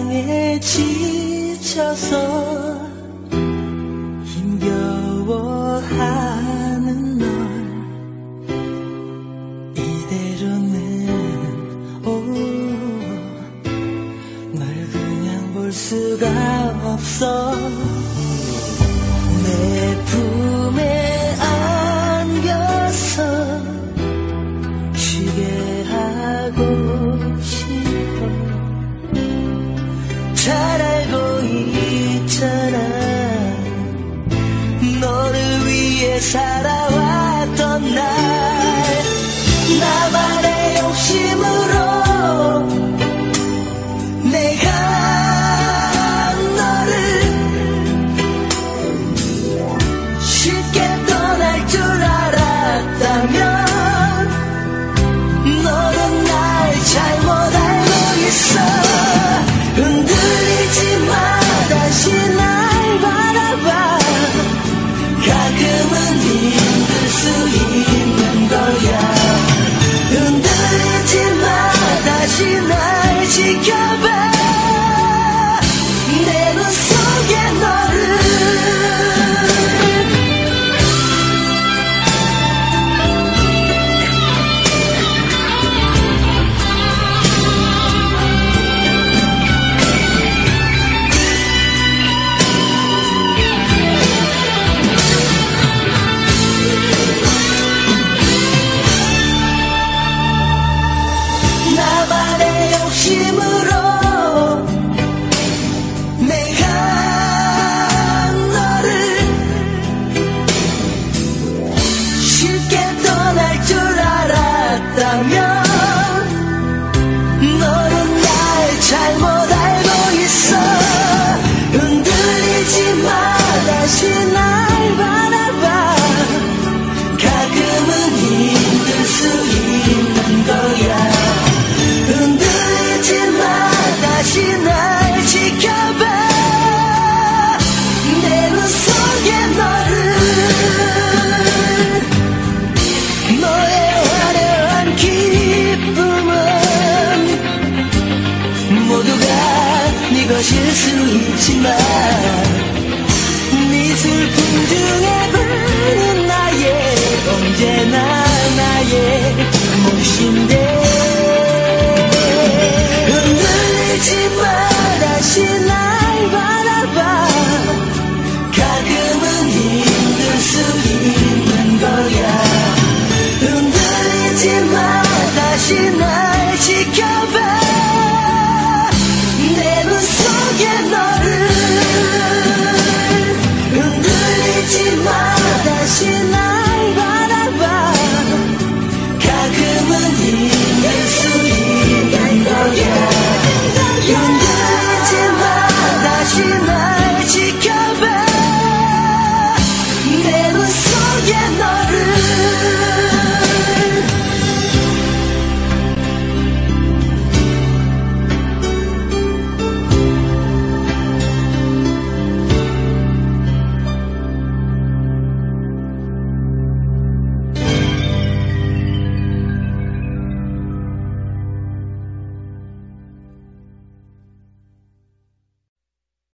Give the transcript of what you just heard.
사랑에 지쳐서 힘겨워하는 널. 이대로는 오널 그냥 볼 수가 없어. 내 품에 잘 알고 있잖아. 너를 위해 살아 중심으로 이루어질 수 있지만 네 슬픔 중에